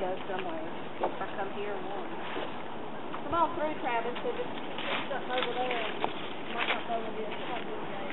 go somewhere. If I come here once. Come on through, Travis, it's, it's something over there, you might not know what it is,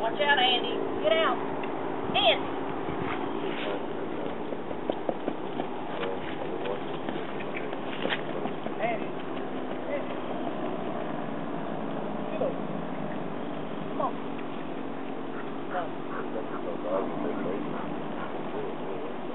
Watch out, Andy, it out. And. Thank you.